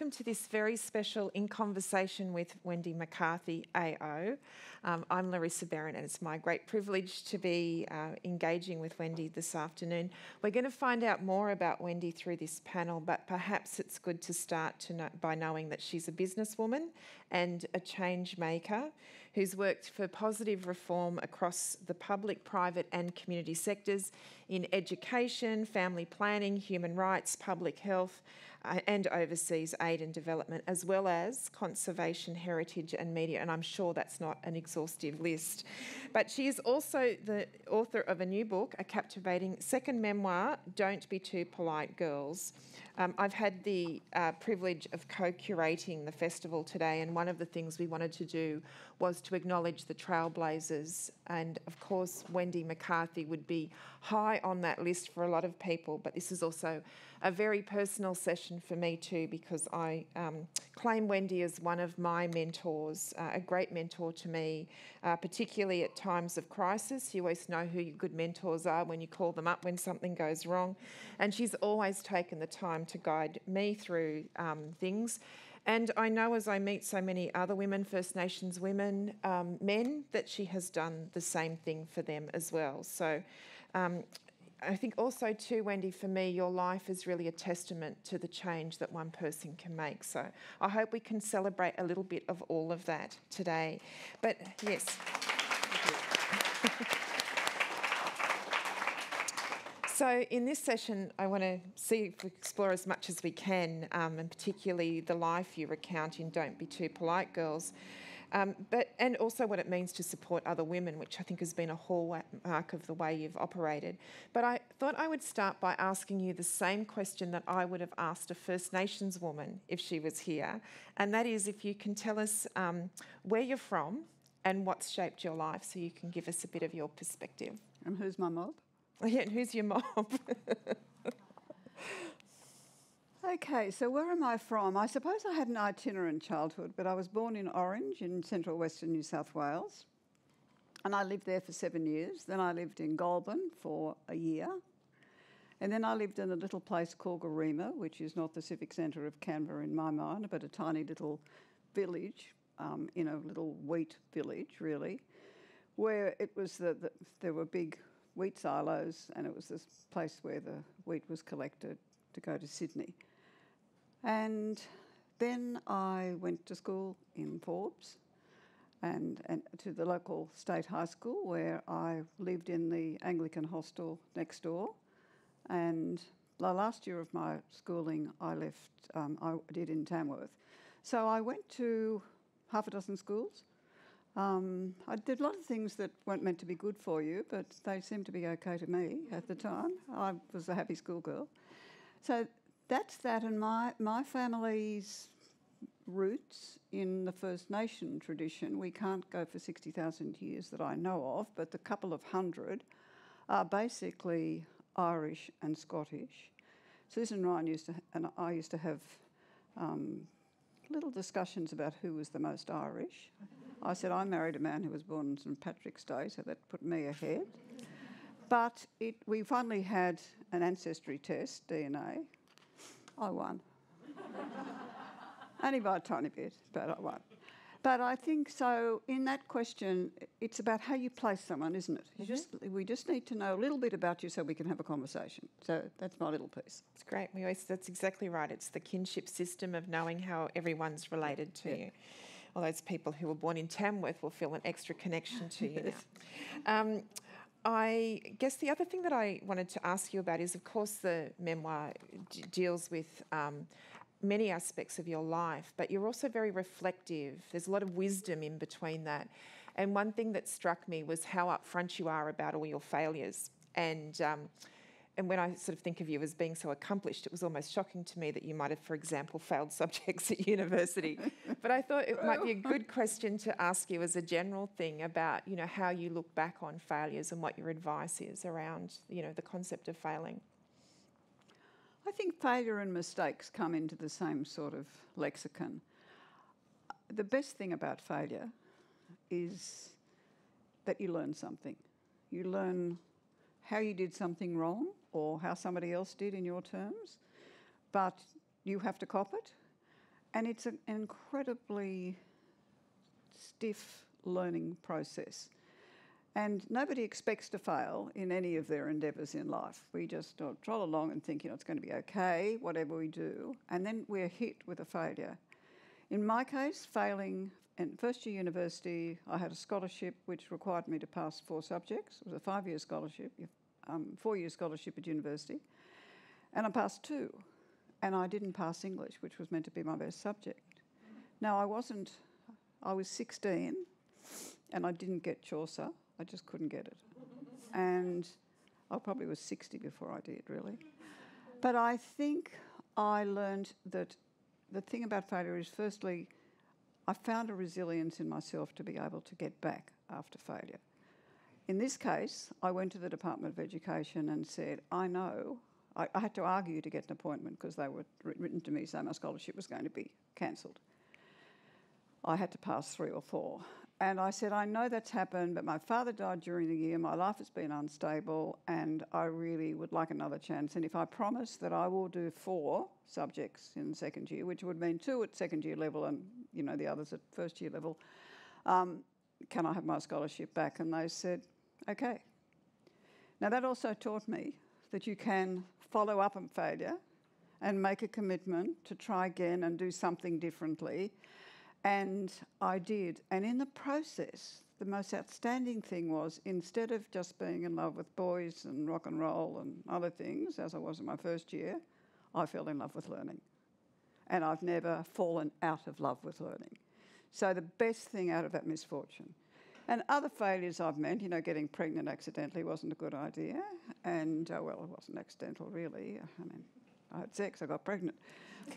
Welcome to this very special In Conversation with Wendy McCarthy AO. Um, I'm Larissa Behrendt, and it's my great privilege to be uh, engaging with Wendy this afternoon. We're going to find out more about Wendy through this panel, but perhaps it's good to start to know, by knowing that she's a businesswoman and a change maker who's worked for positive reform across the public, private, and community sectors in education, family planning, human rights, public health uh, and overseas aid and development, as well as conservation, heritage, and media. And I'm sure that's not an exhaustive list. But she is also the author of a new book, a captivating second memoir, Don't Be Too Polite Girls. Um, I've had the uh, privilege of co curating the festival today, and one of the things we wanted to do was to acknowledge the trailblazers. And of course, Wendy McCarthy would be high on that list for a lot of people, but this is also a very personal session for me too because I um, claim Wendy as one of my mentors, uh, a great mentor to me, uh, particularly at times of crisis. You always know who your good mentors are when you call them up when something goes wrong. And she's always taken the time to guide me through um, things. And I know as I meet so many other women, First Nations women, um, men, that she has done the same thing for them as well. So um, I think also too, Wendy, for me, your life is really a testament to the change that one person can make. So I hope we can celebrate a little bit of all of that today. But yes. So, in this session, I want to see if we explore as much as we can, um, and particularly the life you recount in Don't Be Too Polite Girls. Um, but and also what it means to support other women, which I think has been a hallmark of the way you've operated. But I thought I would start by asking you the same question that I would have asked a First Nations woman if she was here, and that is if you can tell us um, where you're from and what's shaped your life, so you can give us a bit of your perspective. And who's my mob? Yeah, and who's your mob? Okay, so where am I from? I suppose I had an itinerant childhood, but I was born in Orange in central western New South Wales. And I lived there for seven years. Then I lived in Goulburn for a year. And then I lived in a little place called Garema, which is not the civic centre of Canberra in my mind, but a tiny little village um, in a little wheat village, really, where it was the, the, there were big wheat silos, and it was this place where the wheat was collected to go to Sydney. And then I went to school in Forbes and, and to the local state high school where I lived in the Anglican hostel next door. And the last year of my schooling, I left, um, I did in Tamworth. So I went to half a dozen schools. Um, I did a lot of things that weren't meant to be good for you, but they seemed to be okay to me at the time. I was a happy schoolgirl. So that's that, and my, my family's roots in the First Nation tradition, we can't go for 60,000 years that I know of, but the couple of hundred are basically Irish and Scottish. Susan Ryan used to, and I used to have um, little discussions about who was the most Irish. I said I married a man who was born on St Patrick's Day, so that put me ahead. But it, we finally had an ancestry test, DNA, I won. Only by a tiny bit, but I won't. But I think so. In that question, it's about how you place someone, isn't it? You just we just need to know a little bit about you so we can have a conversation. So that's my little piece. It's great. We always, that's exactly right. It's the kinship system of knowing how everyone's related to Yeah. you. All those people who were born in Tamworth will feel an extra connection to you now. Um, I guess the other thing that I wanted to ask you about is, of course, the memoir d- deals with um, many aspects of your life, but you're also very reflective. There's a lot of wisdom in between that. And one thing that struck me was how upfront you are about all your failures. And um, and when I sort of think of you as being so accomplished, it was almost shocking to me that you might have, for example, failed subjects at university. but I thought it might be a good question to ask you as a general thing about, you know, how you look back on failures and what your advice is around, you know, the concept of failing. I think failure and mistakes come into the same sort of lexicon. The best thing about failure is that you learn something. You learn how you did something wrong or how somebody else did in your terms, but you have to cop it. And it's an incredibly stiff learning process. And nobody expects to fail in any of their endeavours in life. We just uh, troll along and think, you know, it's going to be okay, whatever we do. And then we're hit with a failure. In my case, failing in first year university, I had a scholarship which required me to pass four subjects. It was a five year scholarship, um, four year scholarship at university. And I passed two. And I didn't pass English, which was meant to be my best subject. Now, I wasn't, I was 16 and I didn't get Chaucer. I just couldn't get it. And I probably was 60 before I did, really. But I think I learned that the thing about failure is, firstly, I found a resilience in myself to be able to get back after failure. In this case, I went to the Department of Education and said, I know. I, I had to argue to get an appointment because they were written to me saying my scholarship was going to be cancelled. I had to pass three or four. And I said, I know that's happened, but my father died during the year, my life has been unstable, and I really would like another chance. And if I promise that I will do four subjects in second year, which would mean two at second year level and you know the others at first year level, um, can I have my scholarship back? And they said, okay. Now that also taught me that you can follow up on failure and make a commitment to try again and do something differently. And I did. And in the process, the most outstanding thing was instead of just being in love with boys and rock and roll and other things, as I was in my first year, I fell in love with learning. And I've never fallen out of love with learning. So the best thing out of that misfortune. And other failures I've met, you know, getting pregnant accidentally wasn't a good idea. And, uh, well, it wasn't accidental really. I mean, I had sex, I got pregnant.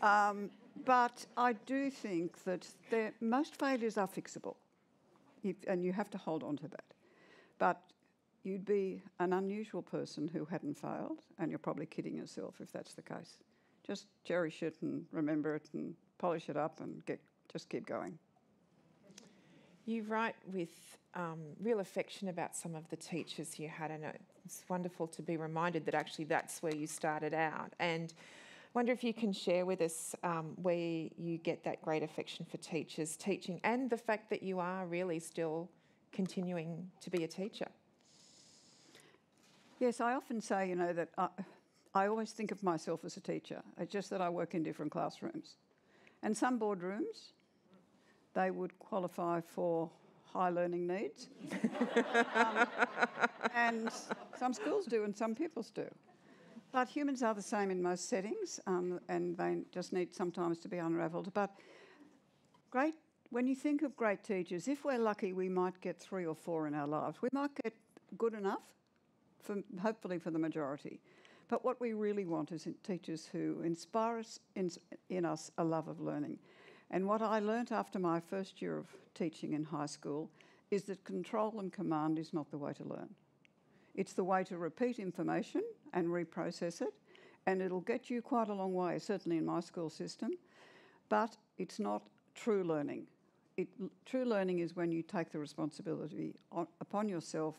Um, but I do think that most failures are fixable, if, and you have to hold on to that. But you'd be an unusual person who hadn't failed, and you're probably kidding yourself if that's the case. Just cherish it and remember it and polish it up and get just keep going. You write with um, real affection about some of the teachers you had, and it's wonderful to be reminded that actually that's where you started out. And I wonder if you can share with us um, where you get that great affection for teachers, teaching, and the fact that you are really still continuing to be a teacher. Yes, I often say, you know, that I, I always think of myself as a teacher. It's just that I work in different classrooms. And some boardrooms, they would qualify for high learning needs. um, and some schools do, and some pupils do. But humans are the same in most settings, um, and they just need sometimes to be unravelled. But great, when you think of great teachers, if we're lucky, we might get three or four in our lives. We might get good enough, for, hopefully for the majority. But what we really want is teachers who inspire us in, in us a love of learning. And what I learnt after my first year of teaching in high school is that control and command is not the way to learn. It's the way to repeat information and reprocess it, and it'll get you quite a long way, certainly in my school system. But it's not true learning. It, true learning is when you take the responsibility on, upon yourself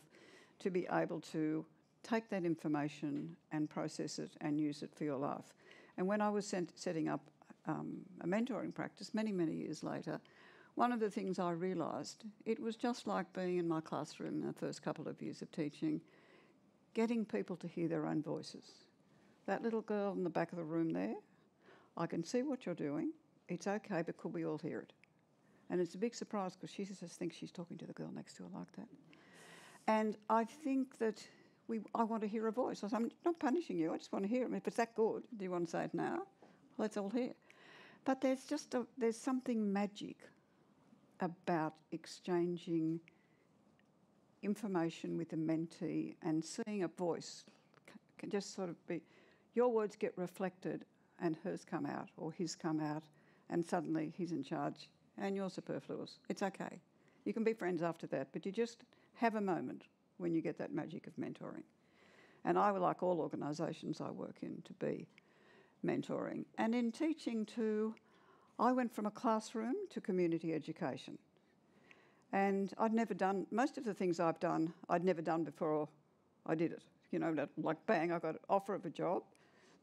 to be able to take that information and process it and use it for your life. And when I was sent, setting up um, a mentoring practice many, many years later, one of the things I realised, it was just like being in my classroom in the first couple of years of teaching, getting people to hear their own voices. That little girl in the back of the room there, I can see what you're doing. It's okay, but could we all hear it? And it's a big surprise because she just thinks she's talking to the girl next to her like that. And I think that we, I want to hear a voice. I am not punishing you, I just want to hear it. If it's that good, do you want to say it now? Let's all hear. But there's just a, there's something magic about exchanging information with a mentee and seeing a voice can just sort of be your words get reflected and hers come out or his come out and suddenly he's in charge and you're superfluous. It's okay. You can be friends after that, but you just have a moment when you get that magic of mentoring. And I would like all organisations I work in to be mentoring. And in teaching too, I went from a classroom to community education. And I'd never done, most of the things I've done, I'd never done before I did it. You know, like bang, I got an offer of a job.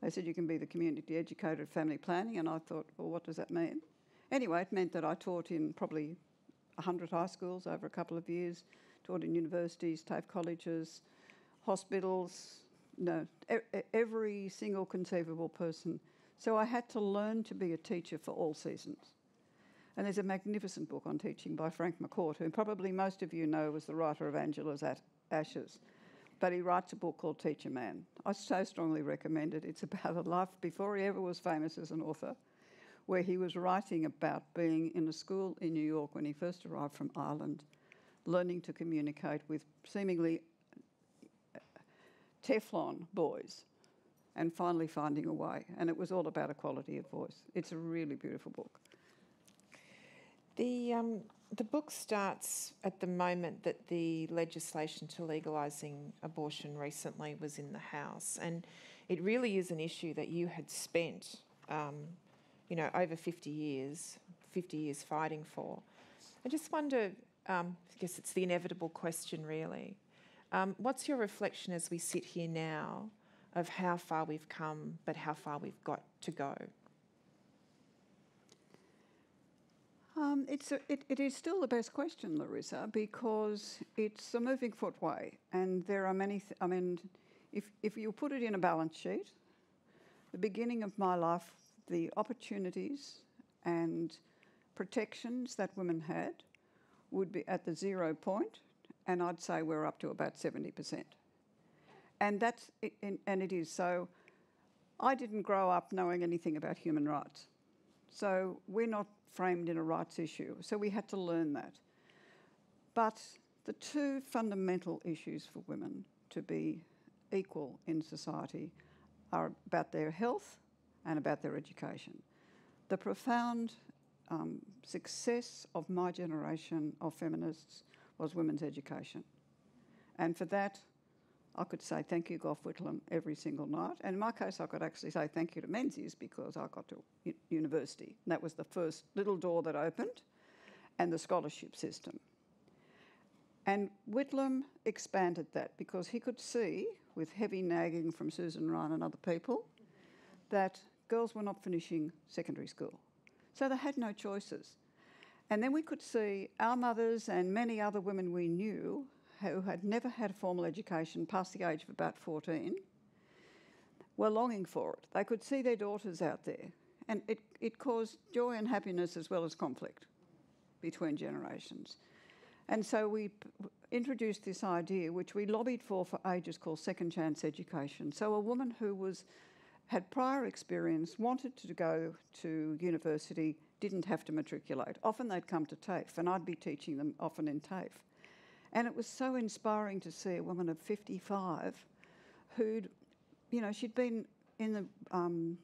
They said you can be the community educator at family planning, and I thought, well, what does that mean? Anyway, it meant that I taught in probably 100 high schools over a couple of years, taught in universities, TAFE colleges, hospitals, no, every single conceivable person. So I had to learn to be a teacher for all seasons. And there's a magnificent book on teaching by Frank McCourt, who probably most of you know was the writer of Angela's Ashes. But he writes a book called Teacher Man. I so strongly recommend it. It's about a life before he ever was famous as an author, where he was writing about being in a school in New York when he first arrived from Ireland, learning to communicate with seemingly Teflon boys and finally finding a way. And it was all about equality of voice. It's a really beautiful book. The, um, the book starts at the moment that the legislation to legalising abortion recently was in the House, and it really is an issue that you had spent, um, you know, over 50 years, 50 years fighting for. I just wonder, um, I guess it's the inevitable question, really. Um, what's your reflection as we sit here now of how far we've come, but how far we've got to go? Um, it's a, it, it is still the best question, Larissa, because it's a moving footway, and there are many. Th- I mean, if if you put it in a balance sheet, the beginning of my life, the opportunities and protections that women had would be at the zero point, and I'd say we're up to about seventy percent, and that's it, and it is so. I didn't grow up knowing anything about human rights, so we're not framed in a rights issue. So we had to learn that. But the two fundamental issues for women to be equal in society are about their health and about their education. The profound um, success of my generation of feminists was women's education. And for that, I could say thank you, Gough Whitlam, every single night. And in my case, I could actually say thank you to Menzies because I got to university. And that was the first little door that opened, and the scholarship system. And Whitlam expanded that because he could see, with heavy nagging from Susan Ryan and other people, that girls were not finishing secondary school. So they had no choices. And then we could see our mothers and many other women we knew who had never had a formal education past the age of about 14 were longing for it. They could see their daughters out there, and it, it caused joy and happiness as well as conflict between generations. And so we introduced this idea, which we lobbied for for ages, called second chance education. So a woman who was had prior experience, wanted to go to university, didn't have to matriculate. Often they'd come to TAFE, and I'd be teaching them often in TAFE. And it was so inspiring to see a woman of 55 who'd, you know, she'd been in the, um,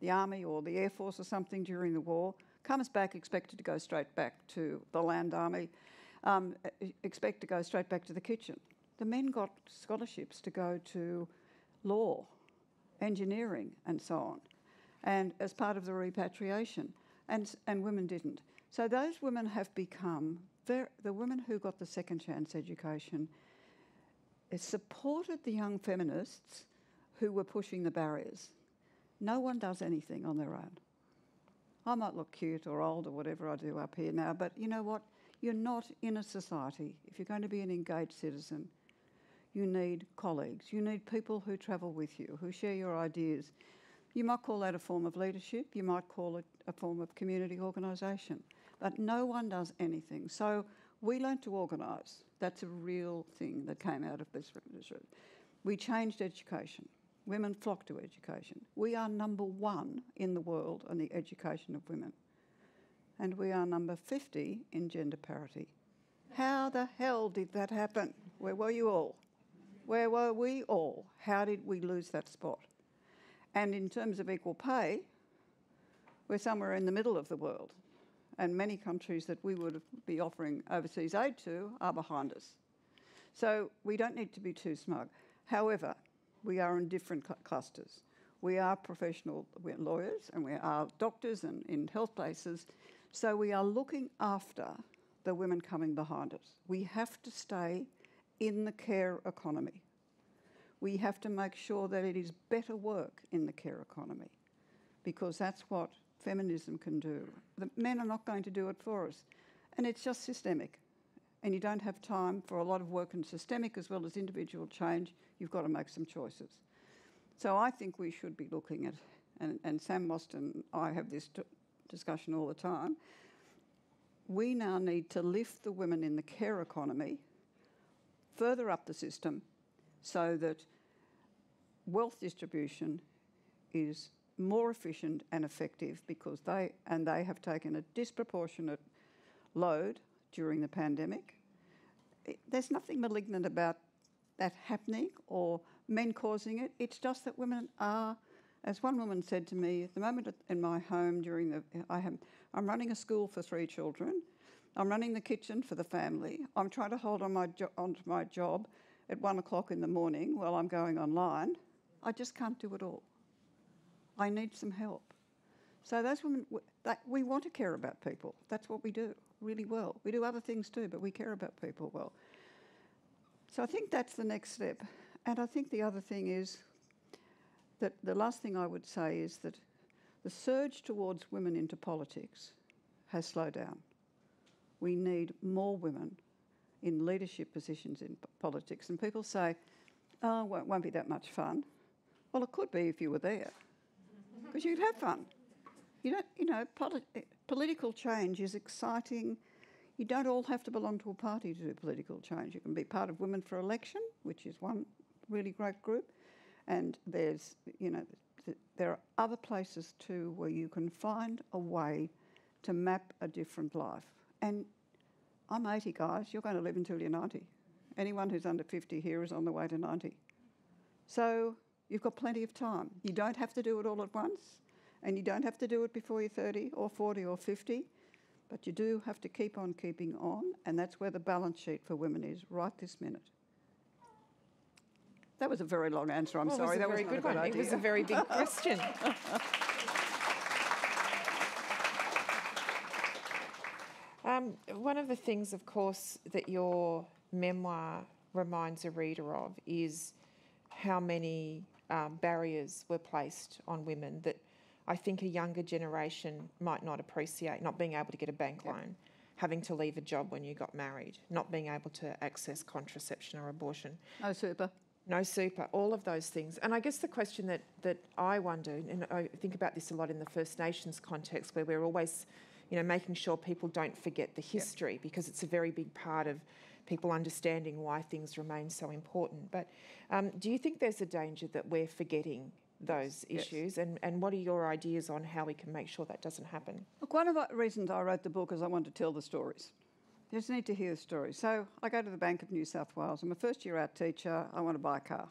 the army or the air force or something during the war, comes back expected to go straight back to the land army, um, expect to go straight back to the kitchen. The men got scholarships to go to law, engineering, and so on, and as part of the repatriation, and, and women didn't. So those women have become the women who got the second chance education It supported the young feminists who were pushing the barriers. No one does anything on their own. I might look cute or old or whatever I do up here now, but you know what? You're not in a society. If you're going to be an engaged citizen, you need colleagues. You need people who travel with you, who share your ideas. You might call that a form of leadership, you might call it a form of community organisation, but no one does anything. So we learned to organise. That's a real thing that came out of this. We changed education. Women flock to education. We are number one in the world on the education of women. And we are number 50 in gender parity. How the hell did that happen? Where were you all? Where were we all? How did we lose that spot? And in terms of equal pay, we're somewhere in the middle of the world. And many countries that we would be offering overseas aid to are behind us. So we don't need to be too smug. However, we are in different cl- clusters. We are professional we're lawyers and we are doctors and in health places. So we are looking after the women coming behind us. We have to stay in the care economy. We have to make sure that it is better work in the care economy because that's what feminism can do. The men are not going to do it for us. And it's just systemic. And you don't have time for a lot of work in systemic as well as individual change. You've got to make some choices. So I think we should be looking at, and, and Sam Mostyn and I have this discussion all the time. We now need to lift the women in the care economy further up the system so that wealth distribution is more efficient and effective because they and they have taken a disproportionate load during the pandemic. It, there's nothing malignant about that happening or men causing it. It's just that women are, as one woman said to me, at the moment in my home during the, I have, I'm running a school for three children. I'm running the kitchen for the family. I'm trying to hold on my jo- onto my job at one o'clock in the morning while I'm going online. I just can't do it all. I need some help. So those women, that, we want to care about people. That's what we do really well. We do other things too, but we care about people well. So I think that's the next step. And I think the other thing is that the last thing I would say is that the surge towards women into politics has slowed down. We need more women in leadership positions in politics. And people say, oh, it won't be that much fun. Well, it could be if you were there, because you'd have fun. You don't, you know, politi- political change is exciting. You don't all have to belong to a party to do political change. You can be part of Women for Election, which is one really great group, and there's, you know, th- there are other places too where you can find a way to map a different life. And I'm 80, guys. You're going to live until you're 90. Anyone who's under 50 here is on the way to 90. So you've got plenty of time. You don't have to do it all at once, and you don't have to do it before you're 30 or 40 or 50, but you do have to keep on keeping on, and that's where the balance sheet for women is right this minute. That was a very long answer. I'm Well, sorry. It was that a very was good one. good It was a very big question. Um, one of the things, of course, that your memoir reminds a reader of is how many um, barriers were placed on women that I think a younger generation might not appreciate. Not being able to get a bank loan, having to leave a job when you got married, not being able to access contraception or abortion No super. no super, all of those things. And I guess the question that, that I wonder, and I think about this a lot in the First Nations context, where we're always, you know, making sure people don't forget the history because it's a very big part of people understanding why things remain so important. But um, do you think there's a danger that we're forgetting those Yes. issues? And, and what are your ideas on how we can make sure that doesn't happen? Look, one of the reasons I wrote the book is I want to tell the stories. You just need to hear the stories. So I go to the Bank of New South Wales. I'm a first year out teacher. I want to buy a car.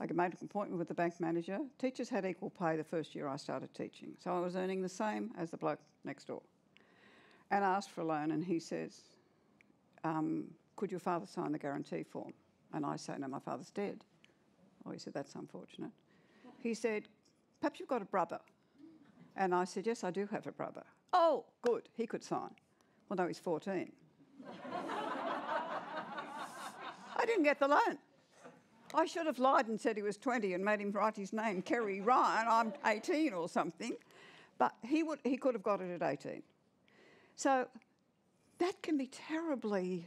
I made an appointment with the bank manager. Teachers had equal pay the first year I started teaching. So I was earning the same as the bloke next door. And I asked for a loan, and he says, um, Could your father sign the guarantee form? And I say, No, my father's dead. Oh, he said, That's unfortunate. He said, Perhaps you've got a brother. And I said, Yes, I do have a brother. Oh, good, he could sign. Well, no, he's 14. I didn't get the loan. I should have lied and said he was 20 and made him write his name, Kerry Ryan. I'm 18 or something. But he, would, he could have got it at 18. So that can be terribly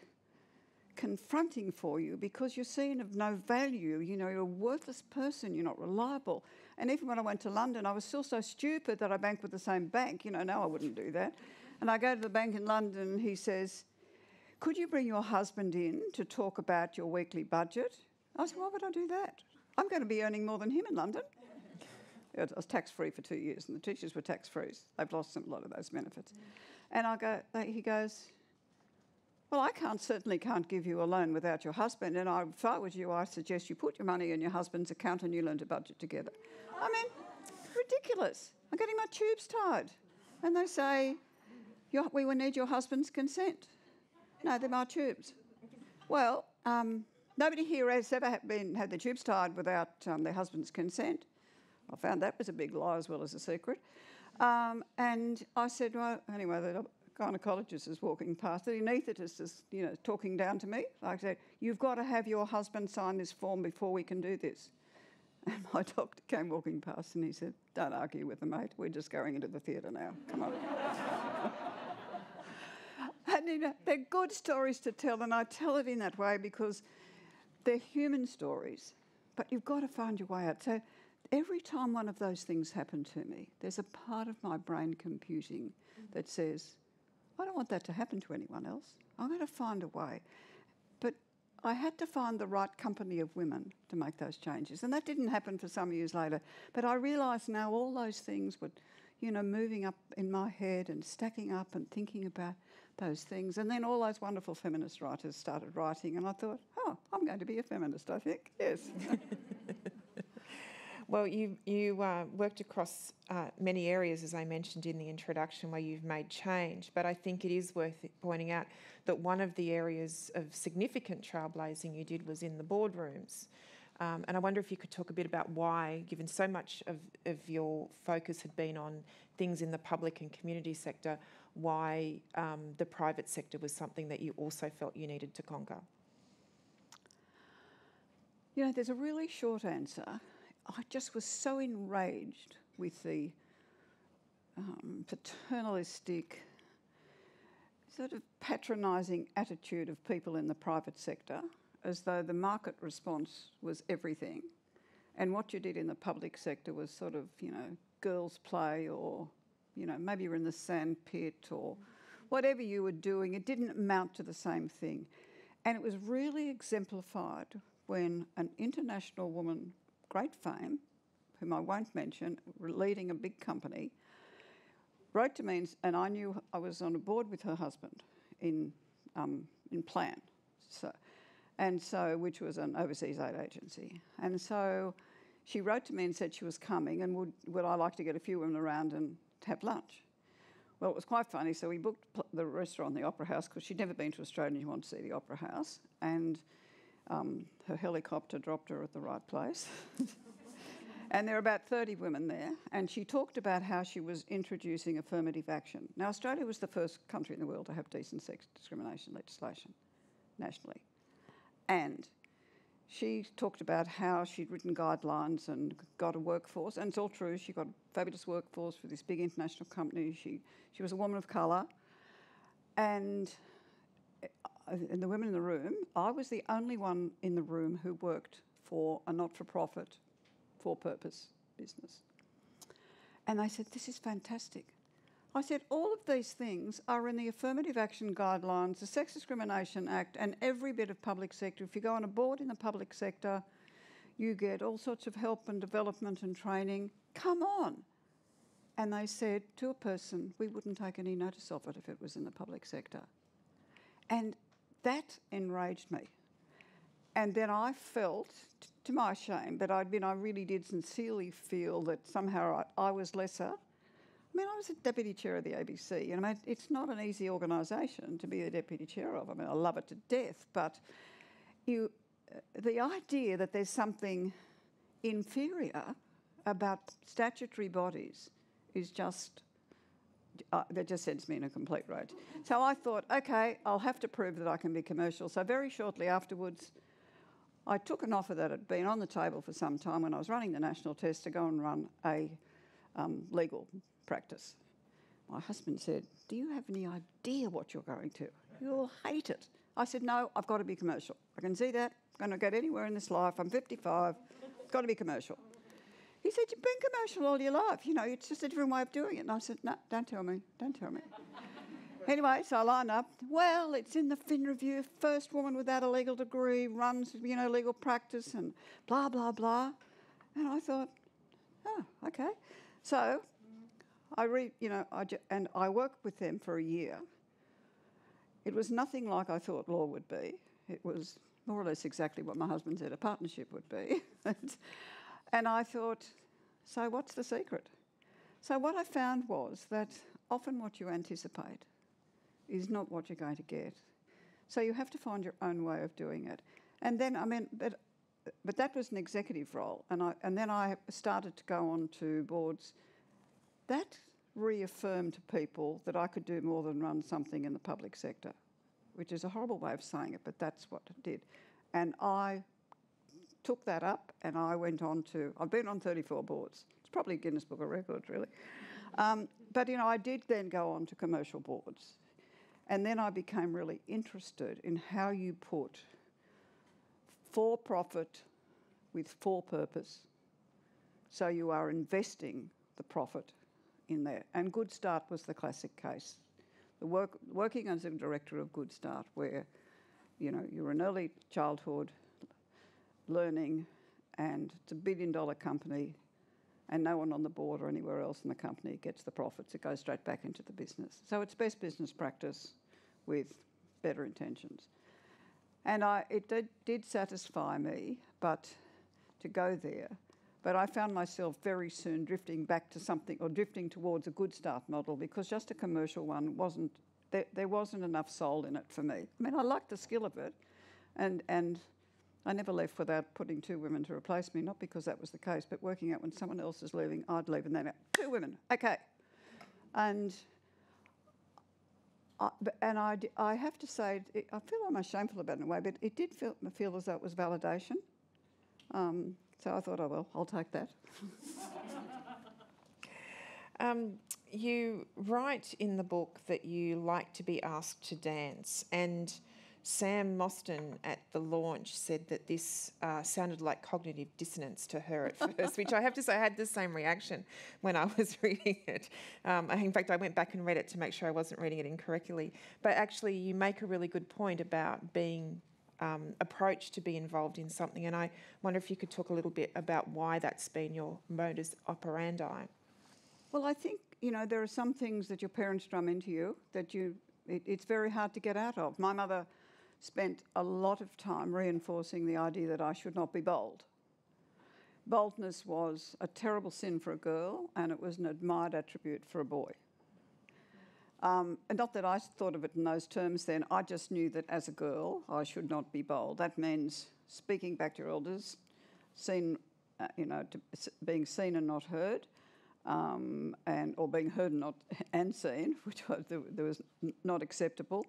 confronting for you because you're seen of no value. You know, you're a worthless person, you're not reliable. And even when I went to London, I was still so stupid that I banked with the same bank. You know, now I wouldn't do that. And I go to the bank in London, he says, Could you bring your husband in to talk about your weekly budget? I said, Why would I do that? I'm going to be earning more than him in London. It was tax free for two years, and the teachers were tax free. They've lost a lot of those benefits. And I go, he goes, well, I can't certainly can't give you a loan without your husband. And I, if I was you, I suggest you put your money in your husband's account and you learn to budget together. I mean, ridiculous. I'm getting my tubes tied, and they say, "We will need your husband's consent." No, they're my tubes. Well, um, nobody here has ever been had their tubes tied without um, their husband's consent. I found that was a big lie as well as a secret. Um, and I said, well, anyway, the gynecologist is walking past. The anaesthetist is, you know, talking down to me. Like I said, you've got to have your husband sign this form before we can do this. And my doctor came walking past and he said, don't argue with the mate. We're just going into the theatre now. Come on. and, you know, they're good stories to tell, and I tell it in that way because they're human stories, but you've got to find your way out. So every time one of those things happen to me, there's a part of my brain computing that says, I don't want that to happen to anyone else. I'm going to find a way. But I had to find the right company of women to make those changes. And that didn't happen for some years later. But I realise now all those things were, you know, moving up in my head and stacking up and thinking about those things. And then all those wonderful feminist writers started writing, and I thought, oh, I'm going to be a feminist, I think. Yes. Well, you, you uh, worked across uh, many areas, as I mentioned in the introduction, where you've made change. But I think it is worth pointing out that one of the areas of significant trailblazing you did was in the boardrooms. Um, and I wonder if you could talk a bit about why, given so much of, of your focus had been on things in the public and community sector, why um, the private sector was something that you also felt you needed to conquer. You know, there's a really short answer, I just was so enraged with the um, paternalistic, sort of patronising attitude of people in the private sector, as though the market response was everything, and what you did in the public sector was sort of, you know, girls' play or, you know, maybe you're in the sand pit or whatever you were doing, it didn't amount to the same thing. And it was really exemplified when an international woman great fame, whom I won't mention, leading a big company, wrote to me, and I knew I was on a board with her husband in um, in Plan, so, and so which was an overseas aid agency, and so she wrote to me and said she was coming, and would would I like to get a few women around and have lunch? Well, it was quite funny. So we booked the restaurant, the Opera House, because she'd never been to Australia and she wanted to see the Opera House, and um, her helicopter dropped her at the right place. and there were about 30 women there, and she talked about how she was introducing affirmative action. Now, Australia was the first country in the world to have decent sex discrimination legislation nationally. And she talked about how she'd written guidelines and got a workforce, and it's all true. She got a fabulous workforce for this big international company. She, she was a woman of colour. And uh, and the women in the room, I was the only one in the room who worked for a not for profit, for purpose business. And they said, This is fantastic. I said, All of these things are in the Affirmative Action Guidelines, the Sex Discrimination Act, and every bit of public sector. If you go on a board in the public sector, you get all sorts of help and development and training. Come on. And they said to a person, we wouldn't take any notice of it if it was in the public sector. And that enraged me. And then I felt, to my shame, but I mean, I really did sincerely feel that somehow I, I was lesser. I mean, I was a deputy chair of the ABC, and I mean, it's not an easy organisation to be the deputy chair of. I mean, I love it to death, but you, uh, the idea that there's something inferior about statutory bodies is just uh, that just sends me in a complete rage. So I thought, okay, I'll have to prove that I can be commercial. So very shortly afterwards, I took an offer that had been on the table for some time when I was running the National Trust to go and run a um, legal practice. My husband said, Do you have any idea what you're going to? You'll hate it. I said, No, I've got to be commercial. I can see that. I'm going to get anywhere in this life. I'm 55. It's got to be commercial. He said, You've been commercial all your life. You know, it's just a different way of doing it. And I said, No, don't tell me. Don't tell me. anyway, so I lined up. Well, it's in the Fin Review. First woman without a legal degree runs, you know, legal practice and blah, blah, blah. And I thought, Oh, okay. So I read, you know, I ju- and I worked with them for a year. It was nothing like I thought law would be. It was more or less exactly what my husband said a partnership would be. and I thought, so what's the secret? So what I found was that often what you anticipate is not what you're going to get. So you have to find your own way of doing it. And then, I mean, but, but that was an executive role. And, I, and then I started to go on to boards. That reaffirmed to people that I could do more than run something in the public sector, which is a horrible way of saying it, but that's what it did. And I took that up and I went on to, I've been on 34 boards. It's probably a Guinness Book of Records, really. Um, but, you know, I did then go on to commercial boards. And then I became really interested in how you put for profit with for purpose. So you are investing the profit in there. And Good Start was the classic case. The work, working as a director of Good Start, where you know you're an early childhood learning, and it's a billion dollar company, and no one on the board or anywhere else in the company gets the profits. It goes straight back into the business. So it's best business practice with better intentions. And I, it did, did satisfy me, but to go there. But I found myself very soon drifting back to something or drifting towards a good start model because just a commercial one wasn't, there, there wasn't enough soul in it for me. I mean, I liked the skill of it and, and I never left without putting two women to replace me, not because that was the case, but working out when someone else is leaving, I'd leave and then two women, okay. And I, and I, I have to say, I feel almost shameful about it in a way, but it did feel, feel as though it was validation. Um, so I thought, oh well, I'll take that. Um, you write in the book that you like to be asked to dance, and Sam Mostyn at the launch said that this uh, sounded like cognitive dissonance to her at first, which I have to say I had the same reaction when I was reading it. Um, in fact, I went back and read it to make sure I wasn't reading it incorrectly. But actually, you make a really good point about being um, approached to be involved in something, and I wonder if you could talk a little bit about why that's been your modus operandi. Well, I think you know there are some things that your parents drum into you that you it, it's very hard to get out of. My mother spent a lot of time reinforcing the idea that I should not be bold. Boldness was a terrible sin for a girl, and it was an admired attribute for a boy. Um, and not that I thought of it in those terms then, I just knew that as a girl I should not be bold. That means speaking back to your elders, seen, uh, you know, to, being seen and not heard, um, and or being heard and not and seen, which there was not acceptable,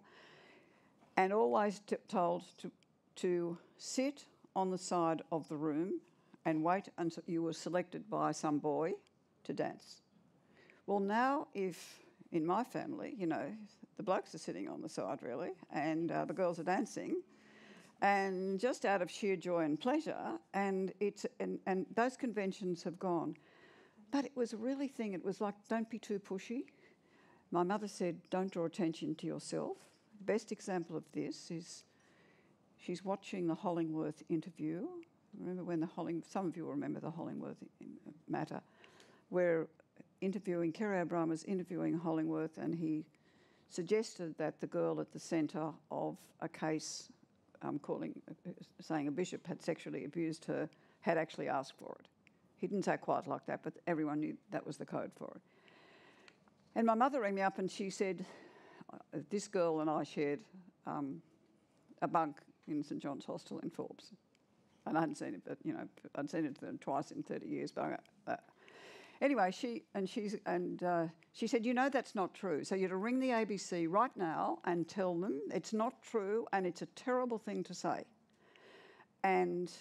and always t- told to to sit on the side of the room and wait until you were selected by some boy to dance. Well, now if in my family, you know, the blokes are sitting on the side really, and uh, the girls are dancing, and just out of sheer joy and pleasure, and it's and, and those conventions have gone. But it was a really thing. It was like, don't be too pushy. My mother said, don't draw attention to yourself. The best example of this is she's watching the Hollingworth interview. Remember when the Holling, some of you will remember the Hollingworth matter, where interviewing, Kerry O'Brien was interviewing Hollingworth and he suggested that the girl at the centre of a case um, calling, saying a bishop had sexually abused her had actually asked for it. He didn't say quite like that, but everyone knew that was the code for it. And my mother rang me up and she said, uh, this girl and I shared um, a bunk in St John's Hostel in Forbes. And I hadn't seen it, but you know, I'd seen it twice in 30 years. But uh, anyway, she and she's and uh, she said, you know, that's not true. So you're to ring the ABC right now and tell them it's not true and it's a terrible thing to say. And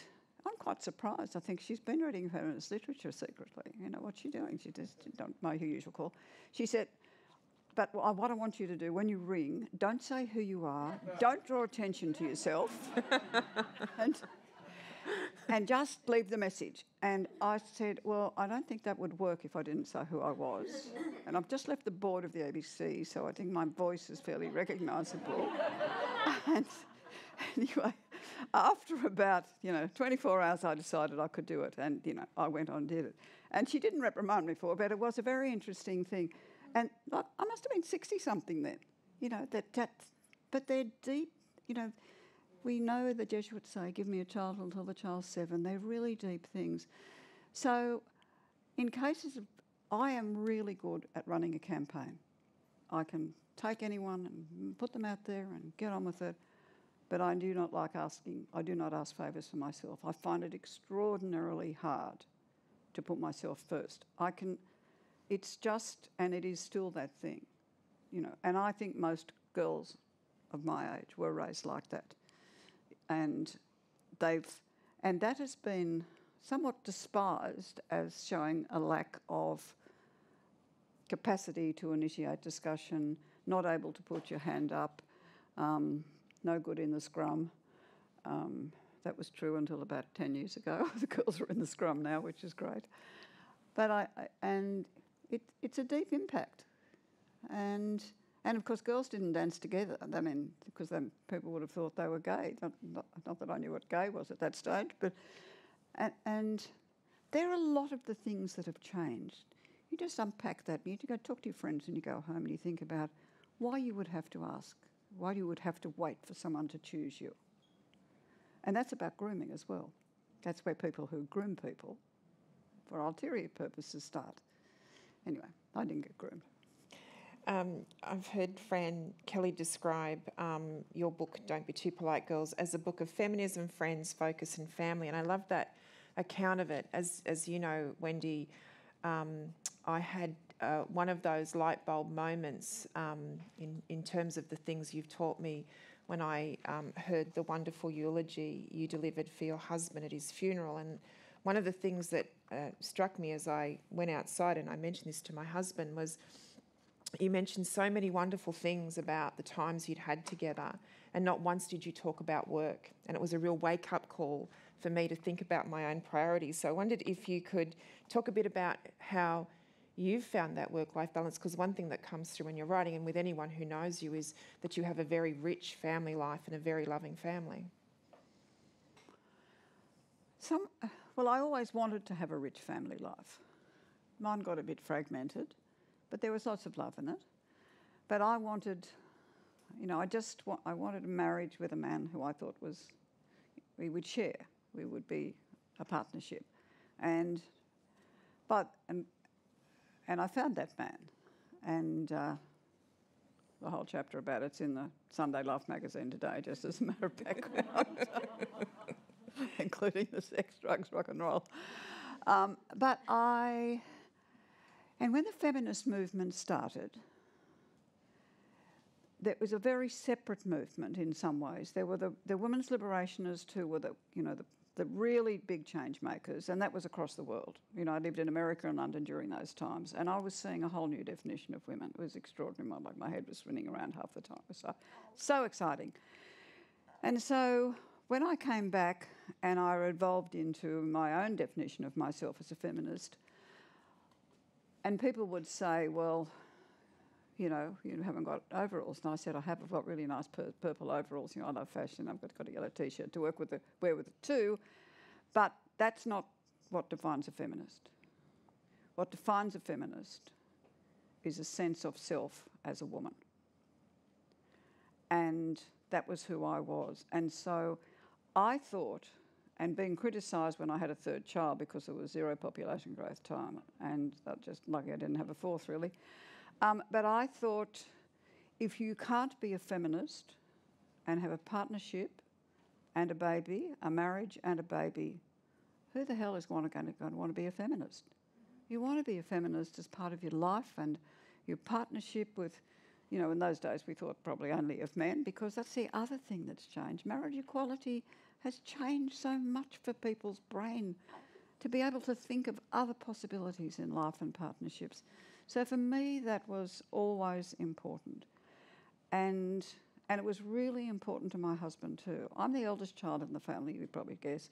I'm quite surprised. I think she's been reading feminist literature secretly. You know, what's she doing? She just don't know her usual call. She said, but what I want you to do when you ring, don't say who you are, don't draw attention to yourself, and, and just leave the message. And I said, Well, I don't think that would work if I didn't say who I was. And I've just left the board of the ABC, so I think my voice is fairly recognisable. and anyway, after about, you know, 24 hours, I decided I could do it. And, you know, I went on and did it. And she didn't reprimand me for it, but it was a very interesting thing. And I must have been 60 something then, you know, that, that, but they're deep, you know, we know the Jesuits say, give me a child until the child's seven. They're really deep things. So, in cases of, I am really good at running a campaign. I can take anyone and put them out there and get on with it, but I do not like asking, I do not ask favours for myself. I find it extraordinarily hard to put myself first. I can, it's just, and it is still that thing, you know, and I think most girls of my age were raised like that and they've and that has been somewhat despised as showing a lack of capacity to initiate discussion, not able to put your hand up, um, no good in the scrum. Um, that was true until about 10 years ago. the girls are in the scrum now, which is great. But I, I and it, it's a deep impact. And and of course, girls didn't dance together. I mean, because then people would have thought they were gay. Not, not, not that I knew what gay was at that stage, but and, and there are a lot of the things that have changed. You just unpack that. You go talk to your friends and you go home, and you think about why you would have to ask, why you would have to wait for someone to choose you. And that's about grooming as well. That's where people who groom people for ulterior purposes start. Anyway, I didn't get groomed. Um, I've heard Fran Kelly describe um, your book, Don't Be Too Polite Girls, as a book of feminism, friends, focus, and family. And I love that account of it. As, as you know, Wendy, um, I had uh, one of those light bulb moments um, in, in terms of the things you've taught me when I um, heard the wonderful eulogy you delivered for your husband at his funeral. And one of the things that uh, struck me as I went outside, and I mentioned this to my husband, was you mentioned so many wonderful things about the times you'd had together, and not once did you talk about work. And it was a real wake up call for me to think about my own priorities. So I wondered if you could talk a bit about how you've found that work life balance, because one thing that comes through when you're writing, and with anyone who knows you, is that you have a very rich family life and a very loving family. Some, well, I always wanted to have a rich family life. Mine got a bit fragmented but there was lots of love in it. But I wanted, you know, I just wa- I wanted a marriage with a man who I thought was we would share, we would be a partnership, and but and and I found that man, and. Uh, the whole chapter about it's in the Sunday Life magazine today, just as a matter of background, including the sex, drugs, rock and roll. Um, but I and when the feminist movement started, that was a very separate movement in some ways. There were the, the women's liberationists who were the, you know, the, the really big change makers, and that was across the world. You know, I lived in America and London during those times, and I was seeing a whole new definition of women. It was extraordinary. My Like my head was spinning around half the time. It was so, so exciting. And so when I came back and I evolved into my own definition of myself as a feminist, and people would say, well, you know, you haven't got overalls. And I said, I have. I've got really nice pur- purple overalls. You know, I love fashion. I've got, got a yellow t-shirt to work with, the, wear with it too. But that's not what defines a feminist. What defines a feminist is a sense of self as a woman. And that was who I was. And so I thought and being criticised when I had a third child because there was zero population growth time, and just lucky I didn't have a fourth really. Um, but I thought if you can't be a feminist and have a partnership and a baby, a marriage and a baby, who the hell is going to, going to, want to be a feminist? You want to be a feminist as part of your life and your partnership with, you know, in those days we thought probably only of men because that's the other thing that's changed. Marriage equality has changed so much for people's brain to be able to think of other possibilities in life and partnerships. So for me, that was always important. And, and it was really important to my husband too. I'm the eldest child in the family, you probably guess,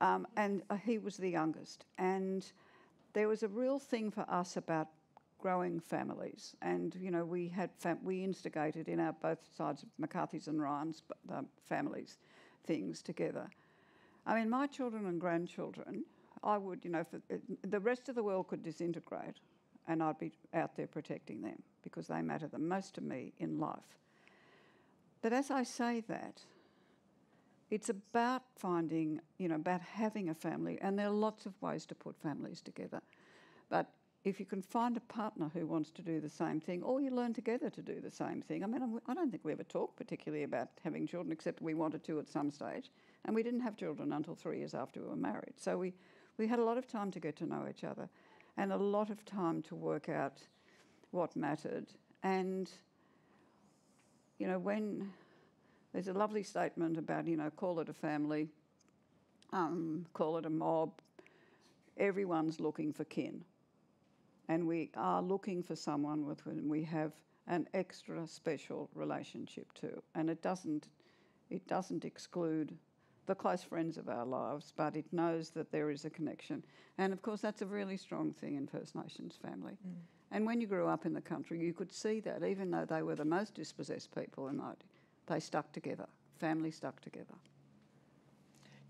um, and uh, he was the youngest. And there was a real thing for us about growing families. And, you know, we had, fam- we instigated in our both sides of McCarthy's and Ryan's uh, families things together. I mean, my children and grandchildren, I would, you know, for, uh, the rest of the world could disintegrate and I'd be out there protecting them because they matter the most to me in life. But as I say that, it's about finding, you know, about having a family, and there are lots of ways to put families together. But if you can find a partner who wants to do the same thing, or you learn together to do the same thing. I mean, I don't think we ever talked particularly about having children, except we wanted to at some stage, and we didn't have children until three years after we were married. So we, we had a lot of time to get to know each other, and a lot of time to work out what mattered. And you know, when there's a lovely statement about, you know, call it a family, um, call it a mob, everyone's looking for kin and we are looking for someone with whom we have an extra special relationship to. And it doesn't, it doesn't exclude the close friends of our lives, but it knows that there is a connection. And of course, that's a really strong thing in First Nations family. Mm. And when you grew up in the country, you could see that, even though they were the most dispossessed people in they stuck together. Family stuck together.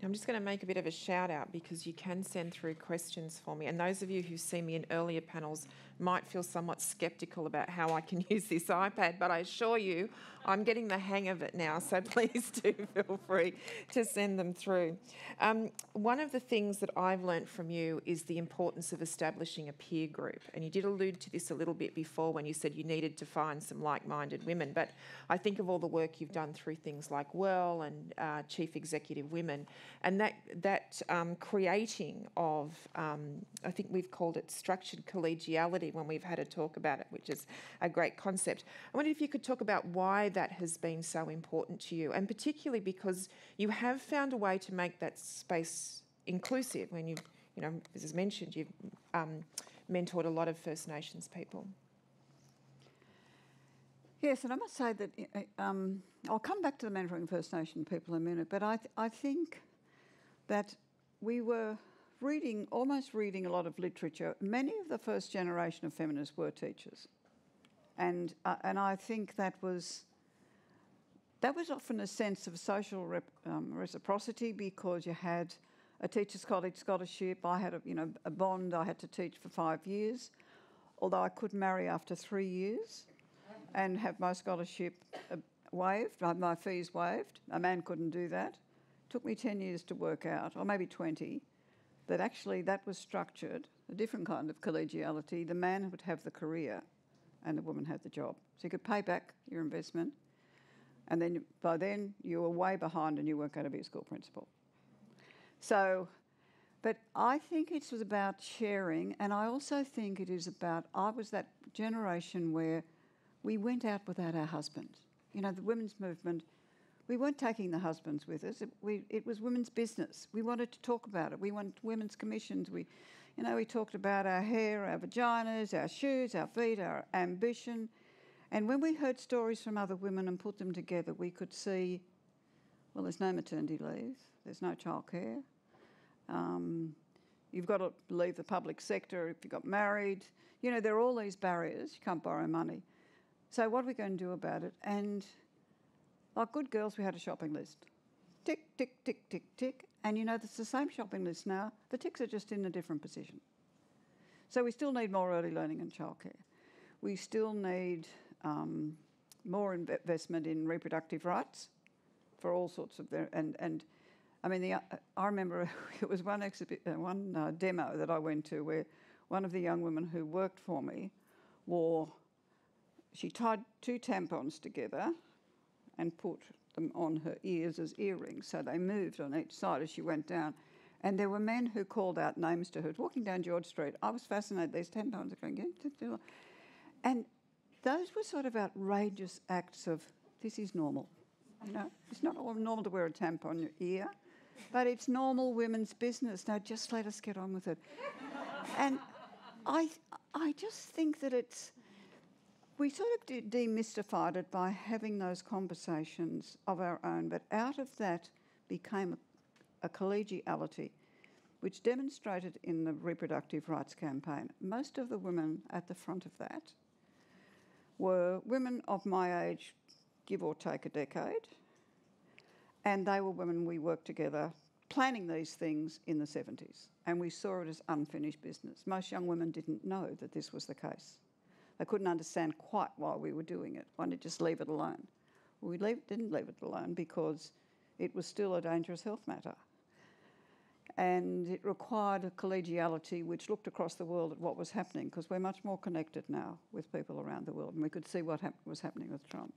I'm just going to make a bit of a shout out because you can send through questions for me. And those of you who've seen me in earlier panels might feel somewhat skeptical about how I can use this iPad, but I assure you I'm getting the hang of it now, so please do feel free to send them through. Um, one of the things that I've learnt from you is the importance of establishing a peer group. And you did allude to this a little bit before when you said you needed to find some like minded women. But I think of all the work you've done through things like WEL and uh, Chief Executive Women, and that, that um, creating of, um, I think we've called it structured collegiality when we've had a talk about it, which is a great concept. I wonder if you could talk about why that has been so important to you, and particularly because you have found a way to make that space inclusive. When you, you know, as is mentioned, you've um, mentored a lot of First Nations people. Yes, and I must say that uh, um, I'll come back to the mentoring First Nation people in a minute, but I, th- I think that we were reading, almost reading a lot of literature. Many of the first generation of feminists were teachers. And, uh, and I think that was that was often a sense of social rep, um, reciprocity because you had a teachers' college scholarship. I had a, you know, a bond. I had to teach for five years, although I could marry after three years and have my scholarship uh, waived, my fees waived. A man couldn't do that. It took me 10 years to work out, or maybe 20, that actually that was structured, a different kind of collegiality. The man would have the career and the woman had the job. So you could pay back your investment and then by then you were way behind and you weren't going to be a school principal. So, but I think it was about sharing, and I also think it is about, I was that generation where we went out without our husbands. You know, the women's movement, we weren't taking the husbands with us. It, we, it was women's business. We wanted to talk about it. We wanted women's commissions. We, you know, we talked about our hair, our vaginas, our shoes, our feet, our ambition. And when we heard stories from other women and put them together, we could see well, there's no maternity leave, there's no childcare. Um, you've got to leave the public sector if you got married. You know, there are all these barriers. You can't borrow money. So, what are we going to do about it? And like good girls, we had a shopping list. Tick, tick, tick, tick, tick. And you know, it's the same shopping list now. The ticks are just in a different position. So, we still need more early learning and childcare. We still need um, more investment in reproductive rights for all sorts of and and I mean the uh, I remember it was one exhibi- uh, one uh, demo that I went to where one of the young women who worked for me wore she tied two tampons together and put them on her ears as earrings so they moved on each side as she went down and there were men who called out names to her walking down George Street I was fascinated these tampons are going and those were sort of outrageous acts of this is normal. You know, it's not normal to wear a tampon on your ear. but it's normal women's business. Now just let us get on with it. and I, I just think that it's, we sort of de- demystified it by having those conversations of our own, but out of that became a, a collegiality which demonstrated in the reproductive rights campaign. Most of the women at the front of that were women of my age, give or take a decade, and they were women we worked together planning these things in the 70s, and we saw it as unfinished business. Most young women didn't know that this was the case. They couldn't understand quite why we were doing it, wanted to just leave it alone. We leave, didn't leave it alone because it was still a dangerous health matter. And it required a collegiality which looked across the world at what was happening because we're much more connected now with people around the world and we could see what hap- was happening with Trump.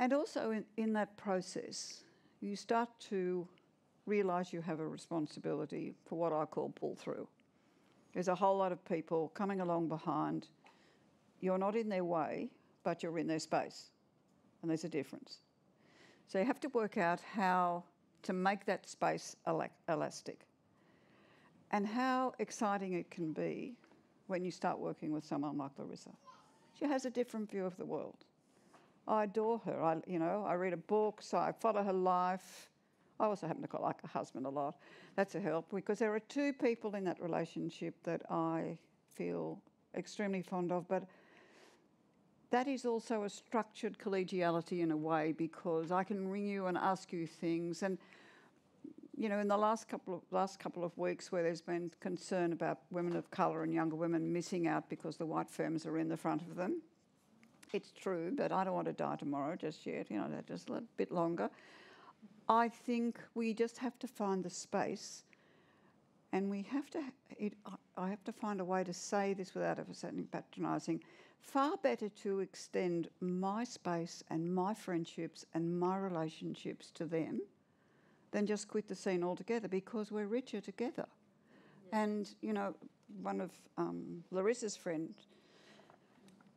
And also in, in that process, you start to realise you have a responsibility for what I call pull through. There's a whole lot of people coming along behind. You're not in their way, but you're in their space. And there's a difference. So you have to work out how to make that space elastic and how exciting it can be when you start working with someone like Larissa. She has a different view of the world. I adore her. I, you know, I read her books, I follow her life. I also happen to like a husband a lot. That's a help because there are two people in that relationship that I feel extremely fond of, but that is also a structured collegiality in a way because I can ring you and ask you things and you know, in the last couple of last couple of weeks, where there's been concern about women of colour and younger women missing out because the white firms are in the front of them, it's true, but I don't want to die tomorrow just yet, you know, just a bit longer. I think we just have to find the space and we have to, it, I have to find a way to say this without ever sounding patronising. Far better to extend my space and my friendships and my relationships to them than just quit the scene altogether because we're richer together. Yeah. And, you know, one of um, Larissa's friends,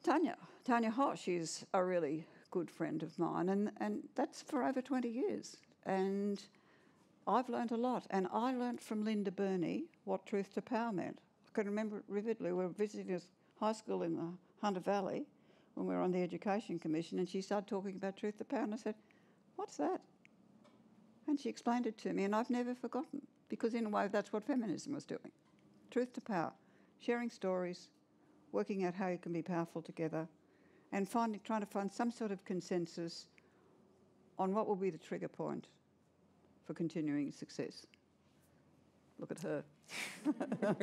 Tanya, Tanya Hosch is a really good friend of mine, and, and that's for over 20 years. And I've learned a lot, and I learned from Linda Burney what truth to power meant. I can remember it vividly. We were visiting a high school in the Hunter Valley when we were on the Education Commission, and she started talking about truth to power, and I said, What's that? And she explained it to me, and I've never forgotten, because in a way, that's what feminism was doing truth to power, sharing stories, working out how you can be powerful together, and finding, trying to find some sort of consensus on what will be the trigger point for continuing success. Look at her.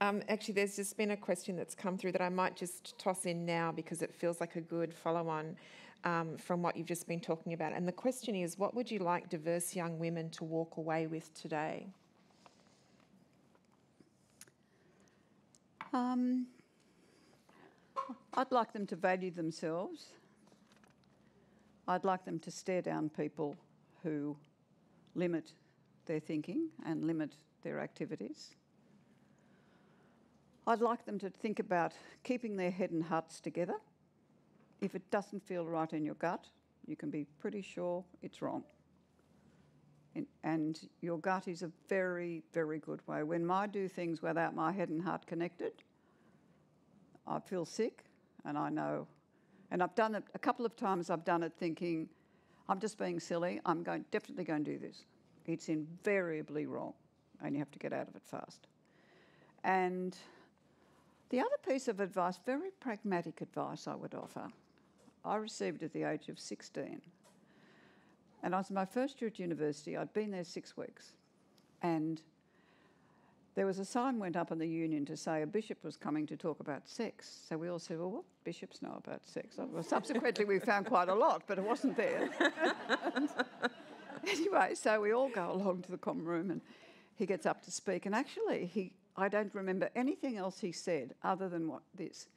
um, actually, there's just been a question that's come through that I might just toss in now because it feels like a good follow on um, from what you've just been talking about. And the question is what would you like diverse young women to walk away with today? Um, I'd like them to value themselves. I'd like them to stare down people who limit their thinking and limit their activities. I'd like them to think about keeping their head and hearts together. If it doesn't feel right in your gut, you can be pretty sure it's wrong. And, your gut is a very, very good way. When I do things without my head and heart connected, I feel sick and I know. And I've done it a couple of times, I've done it thinking, I'm just being silly, I'm going, definitely going to do this. It's invariably wrong, and you have to get out of it fast. And the other piece of advice, very pragmatic advice I would offer, I received at the age of 16. And I was my first year at university, I'd been there six weeks. And there was a sign went up in the union to say a bishop was coming to talk about sex. So we all said, well, what bishops know about sex? Oh, well, subsequently, we found quite a lot, but it wasn't there. anyway, so we all go along to the common room and he gets up to speak. And actually, he, I don't remember anything else he said other than what this.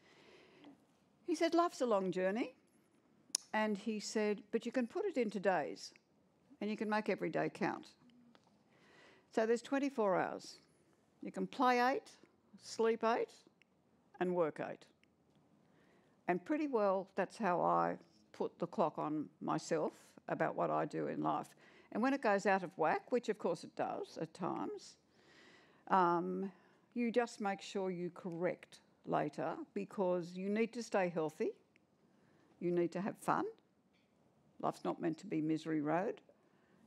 He said, Love's a long journey. And he said, but you can put it into days and you can make every day count. So there's 24 hours. You can play eight, sleep eight, and work eight. And pretty well, that's how I put the clock on myself about what I do in life. And when it goes out of whack, which of course it does at times, um, you just make sure you correct later because you need to stay healthy, you need to have fun. Life's not meant to be misery road,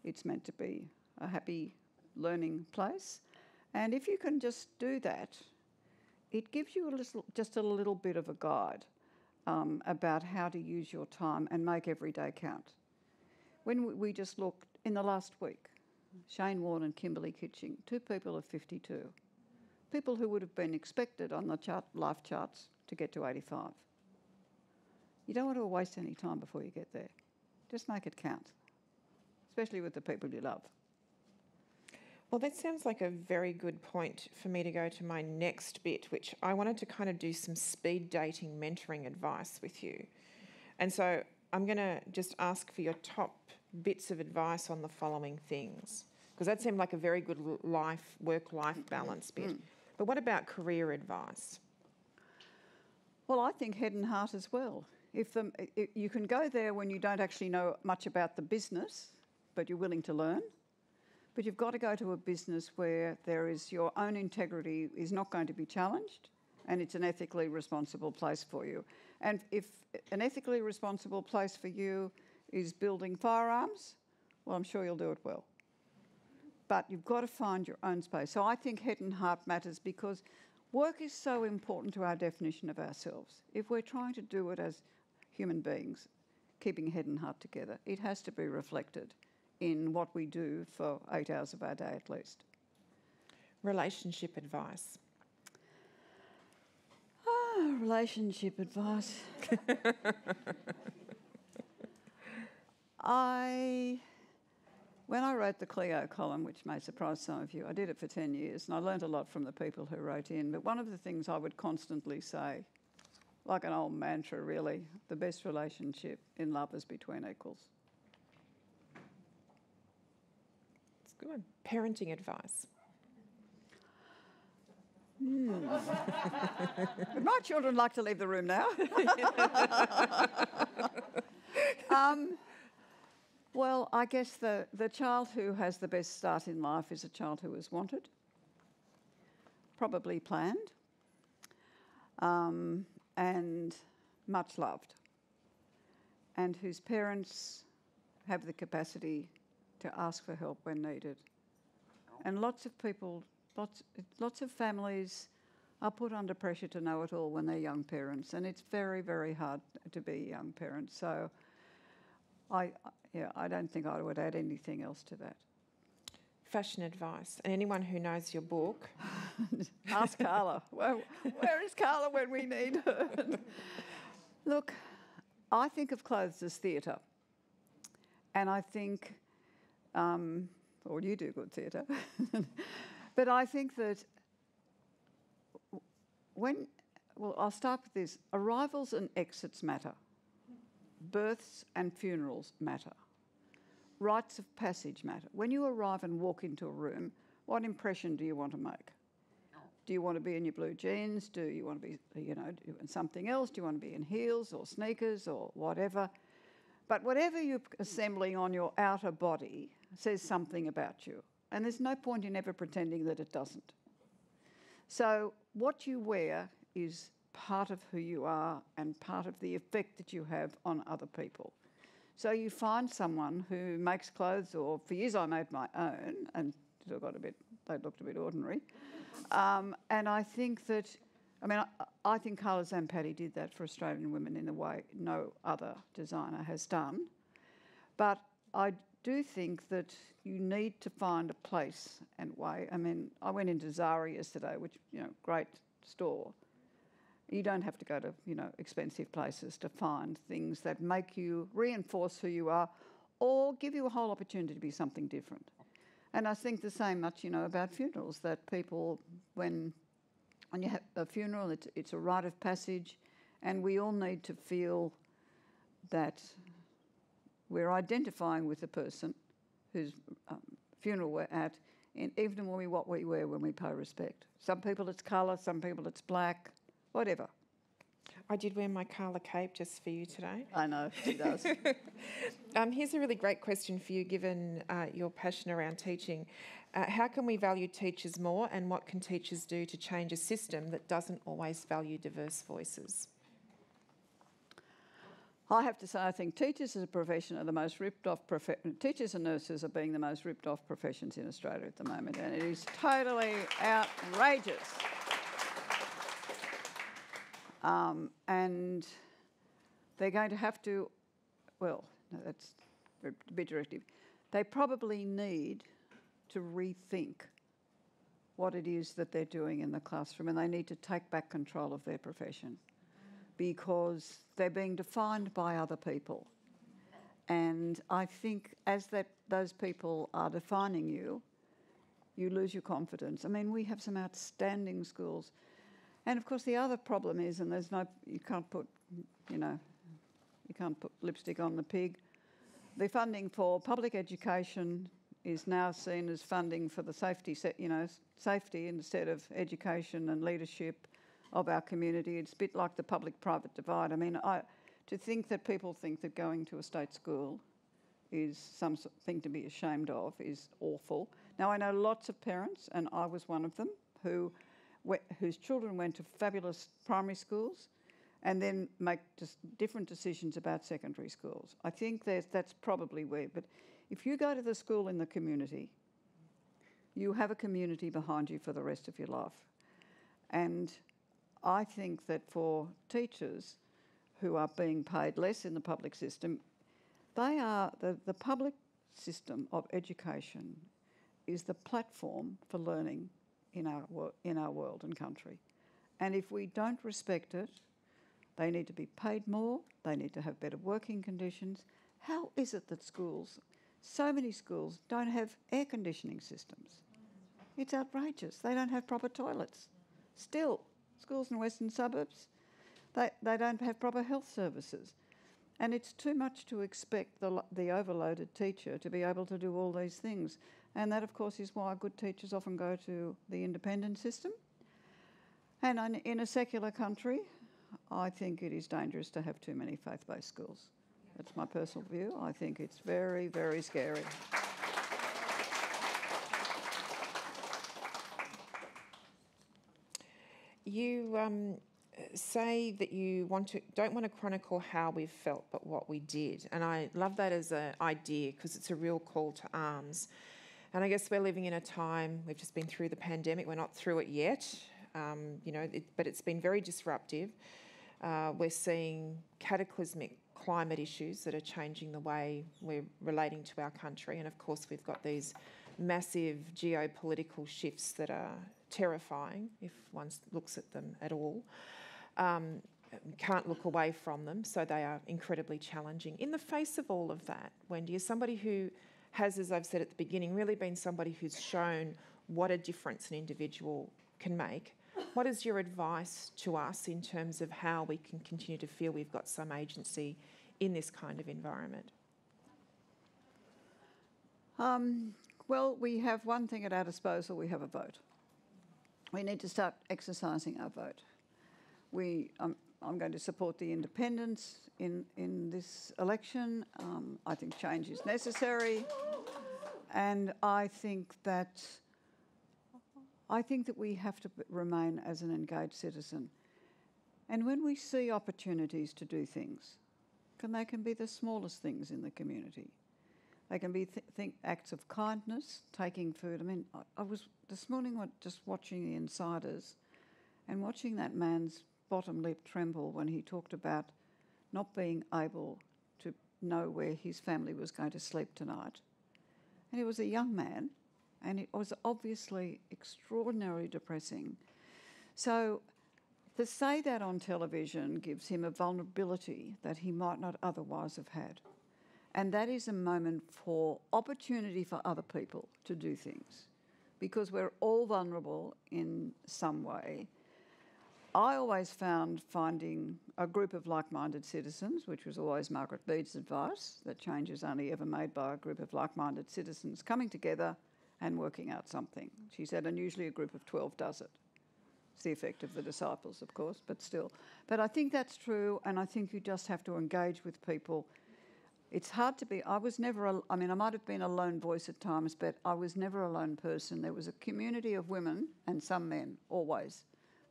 it's meant to be a happy learning place. And if you can just do that, it gives you a little, just a little bit of a guide um, about how to use your time and make every day count. When we- just looked in the last week, Shane Warne and Kimberley Kitching, two people of 52, people who would have been expected on the chart, life charts to get to 85. You don't want to waste any time before you get there. Just make it count, especially with the people you love. Well, that sounds like a very good point for me to go to my next bit, which I wanted to kind of do some speed dating mentoring advice with you. And so I'm going to just ask for your top bits of advice on the following things, because that seemed like a very good life, work life mm-hmm. balance bit. Mm. But what about career advice? Well, I think head and heart as well. If the, you can go there when you don't actually know much about the business, but you're willing to learn. But you've got to go to a business where there is your own integrity is not going to be challenged, and it's an ethically responsible place for you. And if an ethically responsible place for you is building firearms, well, I'm sure you'll do it well. But you've got to find your own space. So I think head and heart matters because work is so important to our definition of ourselves. If we're trying to do it as human beings, keeping head and heart together, it has to be reflected in what we do for eight hours of our day at least. Relationship advice. Ah, relationship advice. I, when I wrote the Cleo column, which may surprise some of you, I did it for 10 years and I learned a lot from the people who wrote in. But one of the things I would constantly say, like an old mantra really, the best relationship in love is between equals. It's a good. Parenting advice. Would my children like to leave the room now? um, well, I guess the, the child who has the best start in life is a child who is wanted, probably planned, um, and much loved, and whose parents have the capacity to ask for help when needed. And lots of people, lots, lots of families are put under pressure to know it all when they're young parents, and it's very, very hard to be a young parent. So, I, yeah, I don't think I would add anything else to that. Fashion advice. And anyone who knows your book, Ask Carla. Where, where is Carla when we need her? Look, I think of clothes as theatre, and I think, um, or you do good theatre, but I think that when, well, I'll start with this arrivals and exits matter, births and funerals matter, rites of passage matter. When you arrive and walk into a room, what impression do you want to make? Do you want to be in your blue jeans? Do you want to be, you know, something else? Do you want to be in heels or sneakers or whatever? But whatever you're assembling on your outer body says something about you. And there's no point in ever pretending that it doesn't. So, what you wear is part of who you are and part of the effect that you have on other people. So, you find someone who makes clothes, or for years I made my own, and it got a bit, they looked a bit ordinary. Um, and I think that, I mean, I, I think Carla Zampatti did that for Australian women in a way no other designer has done. But I do think that you need to find a place and way. I mean, I went into Zara yesterday, which, you know, great store. You don't have to go to, you know, expensive places to find things that make you reinforce who you are or give you a whole opportunity to be something different. And I think the same much, you know, about funerals, that people, when, when you have a funeral, it's, it's a rite of passage, and we all need to feel that we're identifying with the person whose um, funeral we're at, and even when we, what we wear when we pay respect. Some people it's colour, some people it's black, whatever. I did wear my Carla cape just for you today. I know she does. Um, here's a really great question for you, given uh, your passion around teaching. Uh, how can we value teachers more, and what can teachers do to change a system that doesn't always value diverse voices? I have to say, I think teachers as a profession are the most ripped off. Profe- teachers and nurses are being the most ripped off professions in Australia at the moment, and it is totally outrageous. Um, and they're going to have to, well, no, that's a bit directive. They probably need to rethink what it is that they're doing in the classroom, and they need to take back control of their profession because they're being defined by other people. And I think as that those people are defining you, you lose your confidence. I mean, we have some outstanding schools. And of course the other problem is and there's no you can't put you know you can't put lipstick on the pig. The funding for public education is now seen as funding for the safety set, you know, safety instead of education and leadership of our community. It's a bit like the public-private divide. I mean, I, to think that people think that going to a state school is something to be ashamed of is awful. Now, I know lots of parents, and I was one of them, who, whose children went to fabulous primary schools and then make just different decisions about secondary schools. I think that's probably where, but if you go to the school in the community, you have a community behind you for the rest of your life. And I think that for teachers who are being paid less in the public system, they are the, the public system of education is the platform for learning in our, in our world and country. And if we don't respect it, they need to be paid more, they need to have better working conditions. How is it that schools, so many schools, don't have air conditioning systems? It's outrageous. They don't have proper toilets. Still, schools in western suburbs, they, they don't have proper health services. And it's too much to expect the, the overloaded teacher to be able to do all these things. And that, of course, is why good teachers often go to the independent system. And in a secular country, I think it is dangerous to have too many faith based schools. That's my personal view. I think it's very, very scary. You um, say that you want to don't want to chronicle how we felt, but what we did, and I love that as an idea because it's a real call to arms. And I guess we're living in a time we've just been through the pandemic. We're not through it yet, um, you know, it, but it's been very disruptive. Uh, we're seeing cataclysmic climate issues that are changing the way we're relating to our country, and of course we've got these massive geopolitical shifts that are terrifying if one looks at them at all. Um, can't look away from them, so they are incredibly challenging. In the face of all of that, Wendy, as somebody who has, as I've said at the beginning, really been somebody who's shown what a difference an individual can make, what is your advice to us in terms of how we can continue to feel we've got some agency in this kind of environment? Um, well, we have one thing at our disposal we have a vote we need to start exercising our vote. We, um, I'm going to support the independents in, in this election. Um, I think change is necessary. And I think that I think that we have to remain as an engaged citizen. And when we see opportunities to do things, and they can be the smallest things in the community. They can be th- think acts of kindness, taking food. I mean, I, I was this morning just watching The Insiders and watching that man's bottom lip tremble when he talked about not being able to know where his family was going to sleep tonight. And he was a young man, and it was obviously extraordinarily depressing. So, to say that on television gives him a vulnerability that he might not otherwise have had. And that is a moment for opportunity for other people to do things because we're all vulnerable in some way. I always found finding a group of like minded citizens, which was always Margaret Mead's advice that change is only ever made by a group of like minded citizens coming together and working out something. She said, and usually a group of 12 does it. It's the effect of the disciples, of course, but still. But I think that's true, and I think you just have to engage with people. It's hard to be. I was never. A, I mean, I might have been a lone voice at times, but I was never a lone person. There was a community of women and some men always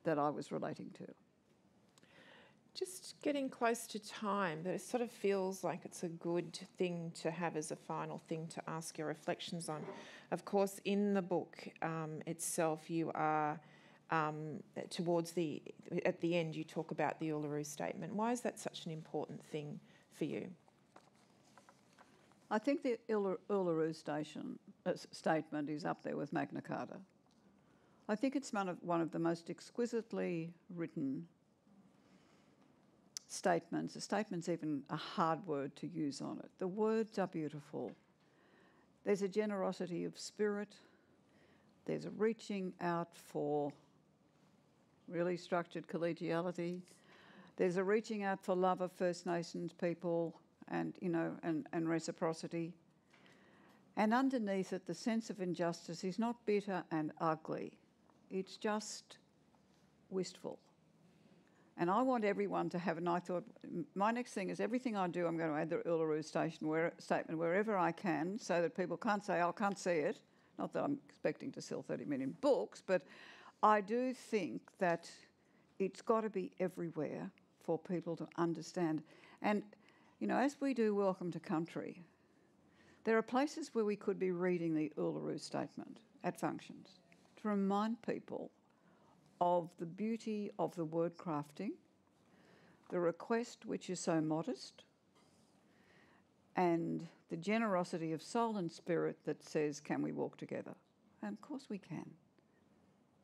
that I was relating to. Just getting close to time, but it sort of feels like it's a good thing to have as a final thing to ask your reflections on. Of course, in the book um, itself, you are um, towards the at the end. You talk about the Uluru Statement. Why is that such an important thing for you? I think the Uluru Station uh, statement is up there with Magna Carta. I think it's one of, one of the most exquisitely written statements. A statement's even a hard word to use on it. The words are beautiful. There's a generosity of spirit. There's a reaching out for really structured collegiality. There's a reaching out for love of First Nations people and, you know, and, and reciprocity. And underneath it, the sense of injustice is not bitter and ugly. It's just wistful. And I want everyone to have, and I thought, my next thing is everything I do, I'm going to add the Uluru Station where, statement wherever I can so that people can't say, oh, I can't see it. Not that I'm expecting to sell 30 million books, but I do think that it's got to be everywhere for people to understand. And, you know, as we do Welcome to Country, there are places where we could be reading the Uluru Statement at functions to remind people of the beauty of the word crafting, the request which is so modest, and the generosity of soul and spirit that says, Can we walk together? And of course we can.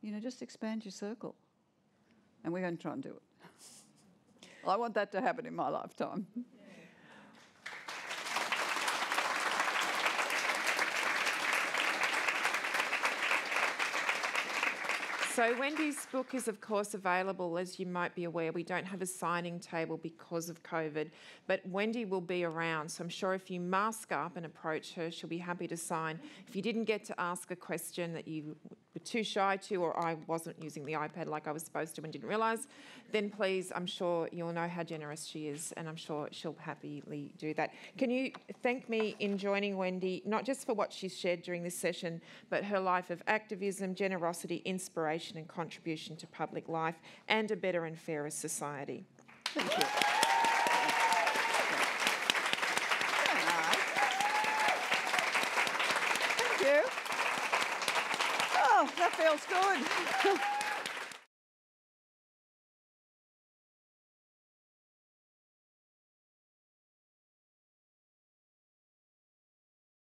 You know, just expand your circle. And we're going to try and do it. I want that to happen in my lifetime. So, Wendy's book is, of course, available. As you might be aware, we don't have a signing table because of COVID, but Wendy will be around. So, I'm sure if you mask up and approach her, she'll be happy to sign. If you didn't get to ask a question that you were too shy to, or I wasn't using the iPad like I was supposed to and didn't realise, then please, I'm sure you'll know how generous she is, and I'm sure she'll happily do that. Can you thank me in joining Wendy, not just for what she's shared during this session, but her life of activism, generosity, inspiration, and contribution to public life and a better and fairer society? Thank you.